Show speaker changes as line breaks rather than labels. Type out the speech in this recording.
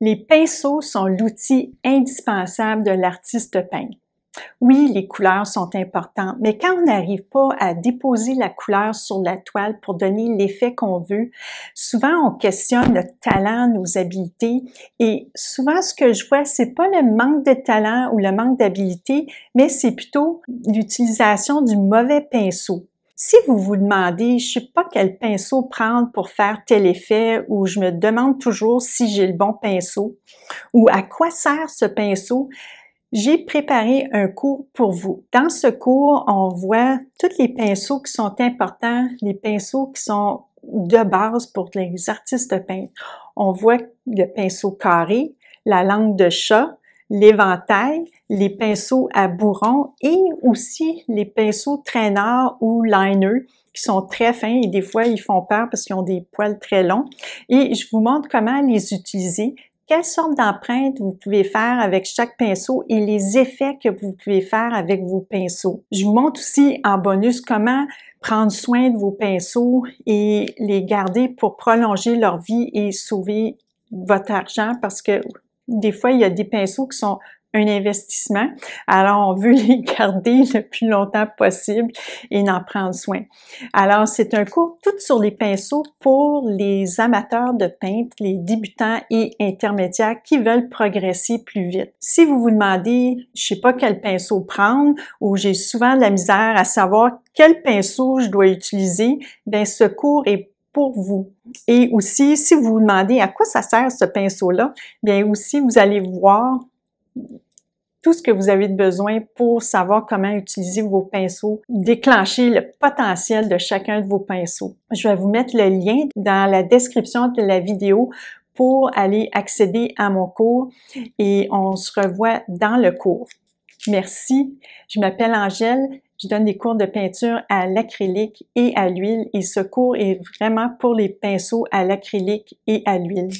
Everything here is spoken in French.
Les pinceaux sont l'outil indispensable de l'artiste peintre. Oui, les couleurs sont importantes, mais quand on n'arrive pas à déposer la couleur sur la toile pour donner l'effet qu'on veut, souvent on questionne notre talent, nos habiletés, et souvent ce que je vois, c'est pas le manque de talent ou le manque d'habileté, mais c'est plutôt l'utilisation du mauvais pinceau. Si vous vous demandez, je sais pas quel pinceau prendre pour faire tel effet, ou je me demande toujours si j'ai le bon pinceau, ou à quoi sert ce pinceau, j'ai préparé un cours pour vous. Dans ce cours, on voit tous les pinceaux qui sont importants, les pinceaux qui sont de base pour les artistes peintres. On voit le pinceau carré, la langue de chat, l'éventail, les pinceaux à bourron et aussi les pinceaux traîneurs ou liner qui sont très fins et des fois ils font peur parce qu'ils ont des poils très longs. Et je vous montre comment les utiliser quelle sorte d'empreinte vous pouvez faire avec chaque pinceau et les effets que vous pouvez faire avec vos pinceaux. Je vous montre aussi en bonus comment prendre soin de vos pinceaux et les garder pour prolonger leur vie et sauver votre argent parce que des fois, il y a des pinceaux qui sont un investissement. Alors, on veut les garder le plus longtemps possible et en prendre soin. Alors, c'est un cours tout sur les pinceaux pour les amateurs de peintre, les débutants et intermédiaires qui veulent progresser plus vite. Si vous vous demandez, je sais pas quel pinceau prendre ou j'ai souvent de la misère à savoir quel pinceau je dois utiliser, bien, ce cours est pour vous. Et aussi, si vous vous demandez à quoi ça sert ce pinceau-là, bien aussi, vous allez voir tout ce que vous avez besoin pour savoir comment utiliser vos pinceaux, déclencher le potentiel de chacun de vos pinceaux. Je vais vous mettre le lien dans la description de la vidéo pour aller accéder à mon cours et on se revoit dans le cours. Merci. Je m'appelle Angèle. Je donne des cours de peinture à l'acrylique et à l'huile et ce cours est vraiment pour les pinceaux à l'acrylique et à l'huile.